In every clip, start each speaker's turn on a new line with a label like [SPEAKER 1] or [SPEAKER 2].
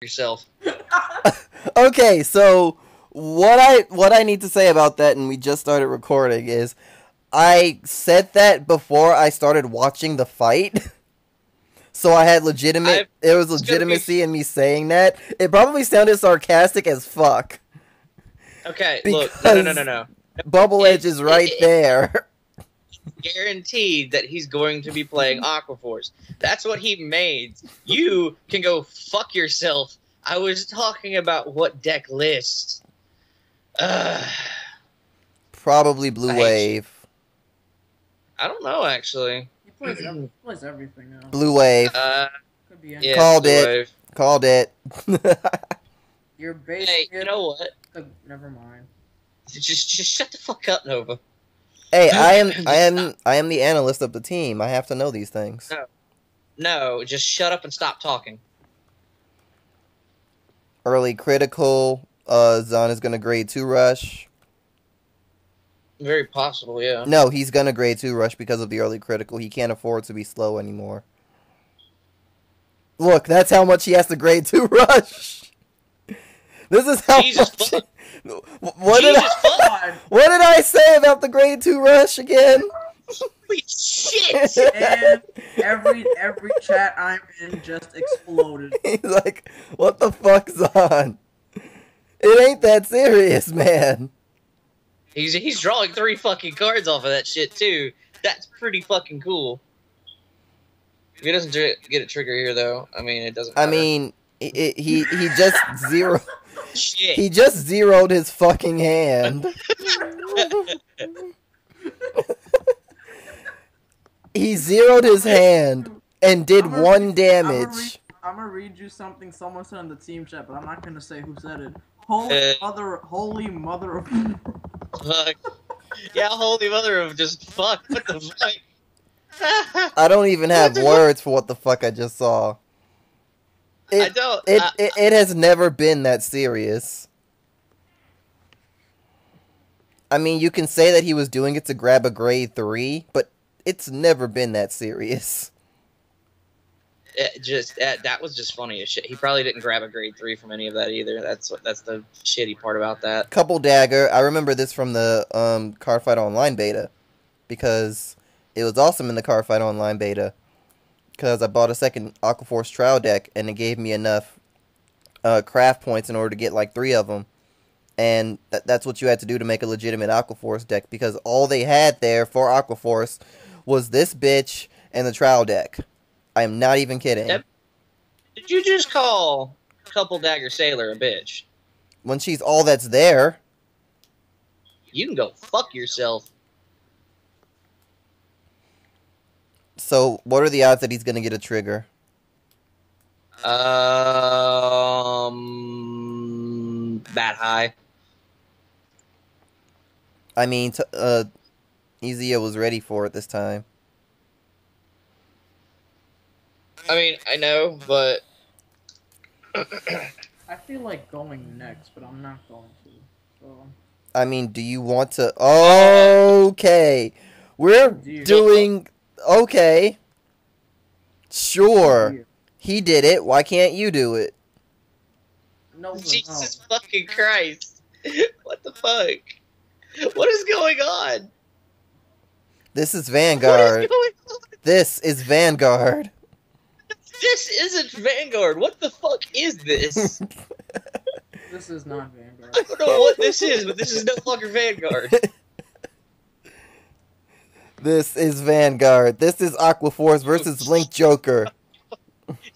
[SPEAKER 1] yourself.
[SPEAKER 2] Okay, so what I what I need to say about that, and we just started recording, is I said that before I started watching the fight. So I had legitimate.
[SPEAKER 1] I've-
[SPEAKER 2] There was
[SPEAKER 1] gonna be-
[SPEAKER 2] legitimacy in me saying that. It probably sounded sarcastic as fuck.
[SPEAKER 1] Okay, look, no, no, no, no, no.
[SPEAKER 2] Bubble
[SPEAKER 1] It-
[SPEAKER 2] Edge is right
[SPEAKER 1] it-
[SPEAKER 2] there.
[SPEAKER 1] Guaranteed that he's going to be playing Aquaforce. That's what he made. You can go fuck yourself. I was talking about what deck list. Ugh,
[SPEAKER 2] Probably Blue
[SPEAKER 1] I
[SPEAKER 2] Wave.
[SPEAKER 1] I don't know actually.
[SPEAKER 3] He plays, every, plays everything now.
[SPEAKER 2] Blue Wave.
[SPEAKER 1] Uh,
[SPEAKER 3] Could be
[SPEAKER 1] yeah,
[SPEAKER 2] Called
[SPEAKER 1] Blue
[SPEAKER 2] it.
[SPEAKER 1] Wave.
[SPEAKER 2] Called it.
[SPEAKER 3] You're basing
[SPEAKER 1] Hey, you know what?
[SPEAKER 3] uh, never mind.
[SPEAKER 1] Just, just shut the fuck up, Nova.
[SPEAKER 2] Hey, I am I am I am the analyst of the team. I have to know these things.
[SPEAKER 1] No, just shut up and stop talking.
[SPEAKER 2] Early critical. Uh, Zon is gonna grade two rush.
[SPEAKER 1] Very possible, yeah.
[SPEAKER 2] No, he's gonna grade two rush because of the early critical. He can't afford to be slow anymore. Look, that's how much he has to grade two rush. This is how
[SPEAKER 1] Jesus
[SPEAKER 2] much.
[SPEAKER 1] fuck.
[SPEAKER 2] What did I,
[SPEAKER 1] fuck.
[SPEAKER 3] God,
[SPEAKER 2] what did I say about the grade two rush again?
[SPEAKER 1] Holy shit!
[SPEAKER 3] and every every chat I'm in just exploded.
[SPEAKER 2] He's like, what the fuck's on? It ain't that serious, man.
[SPEAKER 1] He's he's drawing three fucking cards off of that shit too. That's pretty fucking cool. If he doesn't get a trigger here, though, I mean, it doesn't.
[SPEAKER 2] I mean, it, it, he he just zero.
[SPEAKER 1] shit.
[SPEAKER 2] He just zeroed his fucking hand. he zeroed his hand and did
[SPEAKER 3] I'm
[SPEAKER 2] one
[SPEAKER 3] read-
[SPEAKER 2] damage.
[SPEAKER 3] I'm gonna read you something someone said in the team chat, but I'm not gonna say who said it. Holy
[SPEAKER 1] Uh.
[SPEAKER 3] mother, holy mother of.
[SPEAKER 1] Fuck. Yeah, holy mother of just fuck. What the fuck?
[SPEAKER 2] I don't even have
[SPEAKER 1] What the fuck?
[SPEAKER 2] words for what the fuck I just saw.
[SPEAKER 1] I
[SPEAKER 2] It,
[SPEAKER 1] don't.
[SPEAKER 2] it,
[SPEAKER 1] I-
[SPEAKER 2] it, it has never been that serious. I mean, you can say that he was doing it to grab a grade 3, but it's never been that serious.
[SPEAKER 1] it just that, that was just funny as shit. He probably didn't grab a grade three from any of that either. That's what that's the shitty part about that.
[SPEAKER 2] Couple dagger. I remember this from the um, Cardfight Online beta because it was awesome in the Cardfight Online beta because I bought a second Aquaforce trial deck and it gave me enough uh, craft points in order to get like three of them. And th- that's what you had to do to make a legitimate Aquaforce deck because all they had there for Aquaforce was this bitch and the trial deck. I am not even kidding.
[SPEAKER 1] Yep. Did you just call Couple Dagger Sailor a bitch?
[SPEAKER 2] When she's all that's there,
[SPEAKER 1] You can go fuck yourself.
[SPEAKER 2] So what are the odds that he's gonna get a trigger?
[SPEAKER 1] Um, that high.
[SPEAKER 2] I mean, t- uh, Ezio was ready for it this time.
[SPEAKER 1] I mean, I know, but
[SPEAKER 3] I feel like going next, but I'm not going to. So,
[SPEAKER 2] I mean, do you want to? Okay, we're
[SPEAKER 3] Do you-
[SPEAKER 2] doing okay. Sure, he did it. Why can't you do it?
[SPEAKER 3] No, no,
[SPEAKER 1] Jesus fucking Christ, what the fuck? What is going on?
[SPEAKER 2] This is Vanguard.
[SPEAKER 1] is going on?
[SPEAKER 2] This is Vanguard.
[SPEAKER 1] This isn't Vanguard. What the fuck is this?
[SPEAKER 3] This is not Vanguard.
[SPEAKER 1] I don't know what this is, but this is no longer Vanguard.
[SPEAKER 2] This is Vanguard. This is Aquaforce versus Link Joker.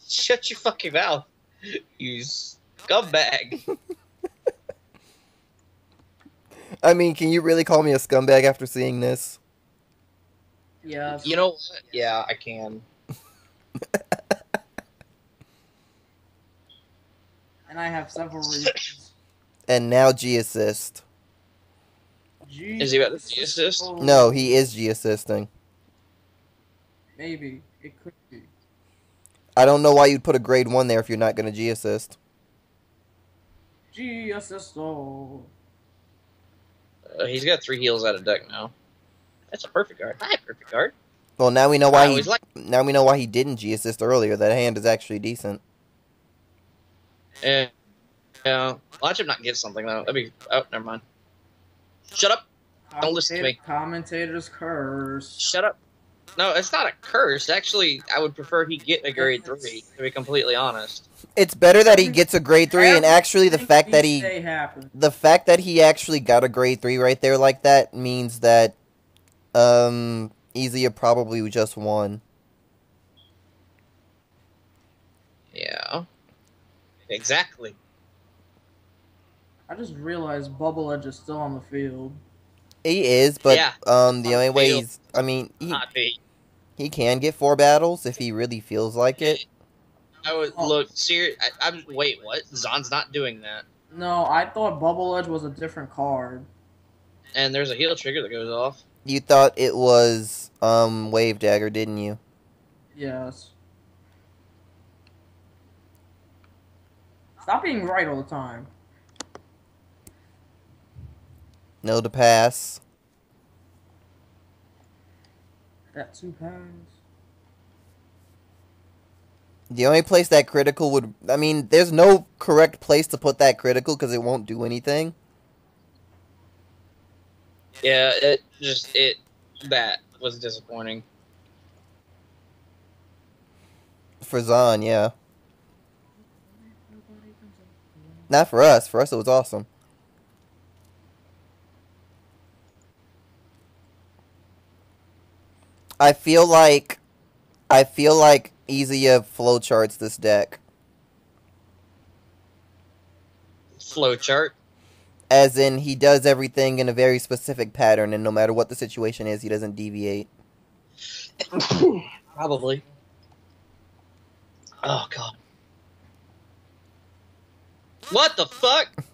[SPEAKER 1] Shut your fucking mouth, you scumbag.
[SPEAKER 2] I mean, can you really call me a scumbag after seeing this?
[SPEAKER 3] Yeah.
[SPEAKER 1] You know what? Yeah, I can.
[SPEAKER 3] and I have several reasons.
[SPEAKER 2] And now G assist.
[SPEAKER 3] G-
[SPEAKER 1] Is he about to G assist?
[SPEAKER 3] Oh,
[SPEAKER 2] No, he is G assisting.
[SPEAKER 3] Maybe it could be.
[SPEAKER 2] I don't know why you'd put a grade one there if you're not gonna G assist.
[SPEAKER 3] G assist.
[SPEAKER 1] Uh, he's got three heals out of deck now. That's a perfect card. Hi, perfect card.
[SPEAKER 2] Well, now we know why he
[SPEAKER 1] like.
[SPEAKER 2] now we know why he didn't G assist earlier. That hand is actually decent.
[SPEAKER 1] Yeah. Yeah. Watch him not get something though. That'd be. Oh, never mind. Shut up. Don't listen to me.
[SPEAKER 3] Commentators curse.
[SPEAKER 1] Shut up. No, it's not a curse. Actually, I would prefer he get a grade three. To be completely honest.
[SPEAKER 2] It's better that he gets a grade three, and actually, the fact that he the fact that he actually got a grade three right there like that means that um Easier probably just won.
[SPEAKER 1] Yeah. Exactly.
[SPEAKER 3] I just realized Bubble Edge is still on the field.
[SPEAKER 2] He is, but
[SPEAKER 1] Yeah.
[SPEAKER 2] um the only
[SPEAKER 1] the
[SPEAKER 2] way he's I mean he, he can get four battles if he really feels like it.
[SPEAKER 1] I would
[SPEAKER 3] Oh.
[SPEAKER 1] look serious. I'm wait. What? Zon's not doing that.
[SPEAKER 3] No, I thought Bubble Edge was a different card.
[SPEAKER 1] And there's a heal trigger that goes off.
[SPEAKER 2] You thought it was um Wave Dagger, didn't you?
[SPEAKER 3] Yes. Stop being right all the time.
[SPEAKER 2] No to pass.
[SPEAKER 3] Got two pounds.
[SPEAKER 2] The only place that critical would I mean, there's no correct place to put that critical because it won't do anything.
[SPEAKER 1] Yeah. It just it that was disappointing.
[SPEAKER 2] For Zon, yeah. Not for us. For us, it was awesome. I feel like, I feel like Easiya flowcharts this deck,
[SPEAKER 1] Flowchart.
[SPEAKER 2] as in he does everything in a very specific pattern, and no matter what the situation is, he doesn't deviate.
[SPEAKER 1] Probably. Oh god. What the fuck?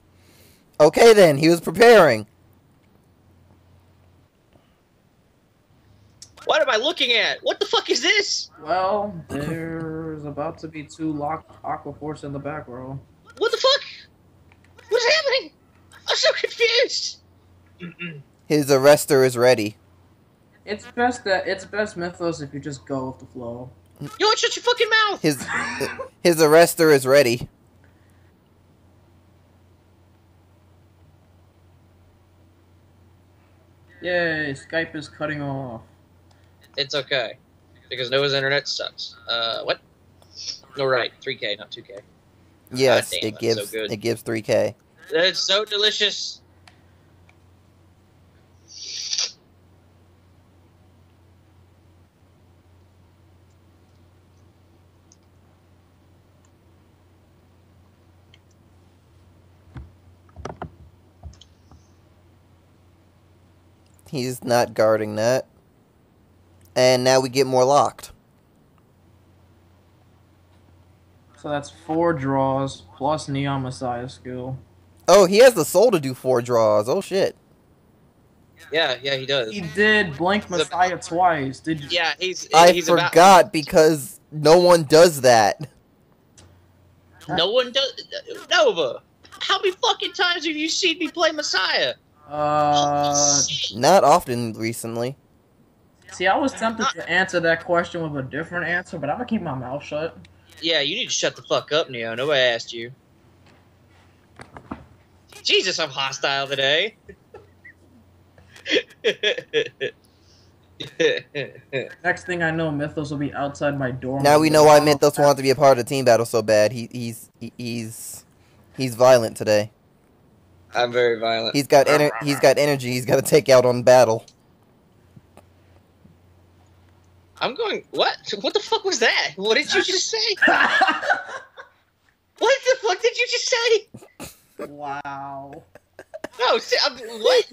[SPEAKER 2] Okay, then he was preparing.
[SPEAKER 1] What am I looking at? What the fuck is this?
[SPEAKER 3] Well, there's about to be two locked Aqua Force in the back row.
[SPEAKER 1] What the fuck? What is happening? I'm so confused.
[SPEAKER 2] His arrestor is ready.
[SPEAKER 3] It's best that it's best Mythos if you just go with the flow.
[SPEAKER 1] You know what? Shut your fucking mouth.
[SPEAKER 2] His his arrestor is ready.
[SPEAKER 3] Yay, Skype is cutting off.
[SPEAKER 1] It's okay. Because Nova's internet sucks. Uh, what? No, right. 3K, not 2K.
[SPEAKER 2] Yes,
[SPEAKER 1] damn,
[SPEAKER 2] it gives
[SPEAKER 1] so
[SPEAKER 2] it gives 3k.
[SPEAKER 1] It's so delicious.
[SPEAKER 2] He's not guarding that. And now we get more locked.
[SPEAKER 3] So that's four draws plus Neon Messiah skill.
[SPEAKER 2] Oh, he has the soul to do four draws. Oh shit.
[SPEAKER 1] Yeah, yeah, he does.
[SPEAKER 3] He did Blink
[SPEAKER 1] The-
[SPEAKER 3] Messiah twice. Did you?
[SPEAKER 1] Yeah, he's.
[SPEAKER 2] I
[SPEAKER 1] he's
[SPEAKER 2] forgot
[SPEAKER 1] About,
[SPEAKER 2] because no one does that.
[SPEAKER 1] no one does. Nova, how many fucking times have you seen me play Messiah?
[SPEAKER 3] Uh,
[SPEAKER 2] Not often recently.
[SPEAKER 3] See, I was tempted to answer that question with a different answer, but I'm gonna keep my mouth shut.
[SPEAKER 1] Yeah, you need to shut the fuck up, Neo. Nobody asked you. Jesus, I'm hostile today.
[SPEAKER 3] Next thing I know, Mythos will be outside my door.
[SPEAKER 2] Now we know why Mythos wanted to be a part of the team battle so bad. He he's he, he's he's violent today.
[SPEAKER 1] I'm very violent.
[SPEAKER 2] He's got ener- he's got energy. He's got to take out on battle.
[SPEAKER 1] I'm going. What? What the fuck was that? What did you just say? What the fuck did you just say?
[SPEAKER 3] wow.
[SPEAKER 1] No, see, I'm, what?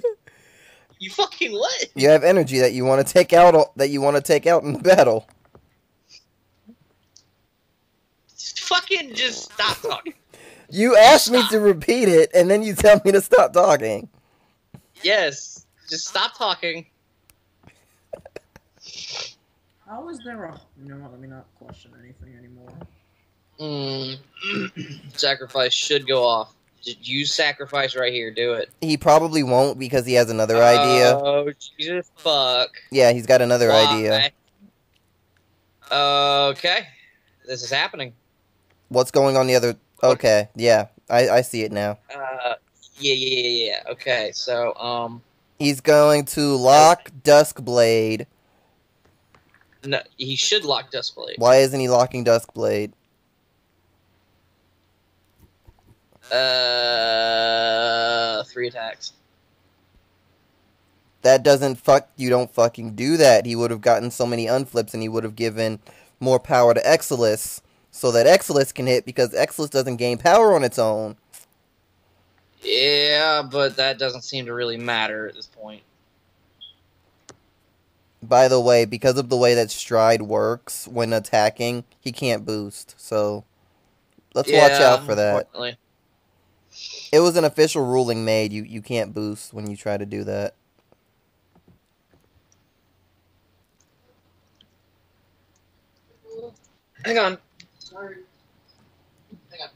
[SPEAKER 1] You fucking what?
[SPEAKER 2] You have energy that you want to take out that you want to take out in battle.
[SPEAKER 1] Just fucking just stop talking.
[SPEAKER 2] You asked me to repeat it, and then you tell me to stop talking.
[SPEAKER 1] Yes, just stop talking.
[SPEAKER 3] How is there a? You know what? Let me not question anything anymore.
[SPEAKER 1] Mm. sacrifice should go off. Just use sacrifice right here. Do it.
[SPEAKER 2] He probably won't because he has another idea.
[SPEAKER 1] Oh Jesus fuck!
[SPEAKER 2] Yeah, he's got another
[SPEAKER 1] Why?
[SPEAKER 2] idea.
[SPEAKER 1] Okay, this is happening.
[SPEAKER 2] What's going on the other Okay, yeah, I, I see it now.
[SPEAKER 1] Uh, yeah, yeah, yeah, yeah. Okay, so um,
[SPEAKER 2] He's going to lock Duskblade.
[SPEAKER 1] No, he should lock Duskblade.
[SPEAKER 2] Why isn't he locking Duskblade?
[SPEAKER 1] Uh, three attacks.
[SPEAKER 2] That doesn't fuck. You don't fucking do that. He would have gotten so many unflips, and he would have given more power to Exilus, so that Exilus can hit because Exilus doesn't gain power on its own.
[SPEAKER 1] Yeah, but that doesn't seem to really matter at this point.
[SPEAKER 2] By the way, because of the way that Stride works when attacking, he can't boost. So let's watch out for that. It was an official ruling made. You you can't boost when you try to do that.
[SPEAKER 1] Hang on. Sorry. Hang on.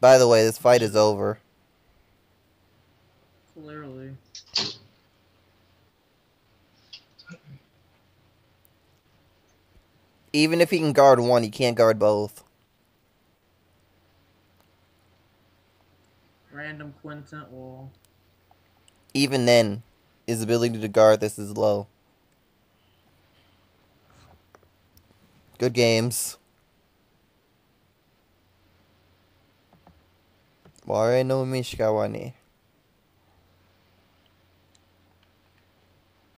[SPEAKER 2] By the way, this fight is over.
[SPEAKER 3] Clearly.
[SPEAKER 2] Even if he can guard one, he can't guard both.
[SPEAKER 3] Random Quintet wall.
[SPEAKER 2] Even then, his ability to guard this is low. Good games. Ware no Mishikawa ni.